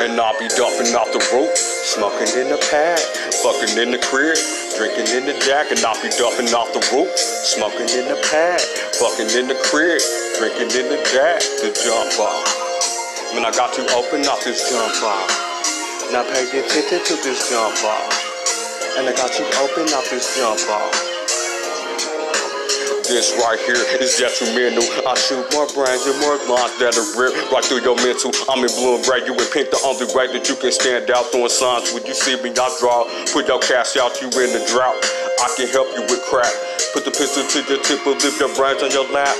And I'll be dumping off the roof, smoking in the pad, fucking in the crib, drinking in the jack, and I'll be dumping off the roof, smoking in the pad, fucking in the crib, drinking in the jack, the jump off. Man, I got to open up this jump off. Now pay attention to this jump off. And I got you open up this jump off. This right here is detrimental. I shoot more brains and more lines that are rip right through your mental. I'm in blue and gray, you in pink, the only way that you can stand out throwing signs. When you see me, I draw. Put your cash out, you in the drought. I can help you with crap. Put the pistol to your tip, lift your brains on your lap.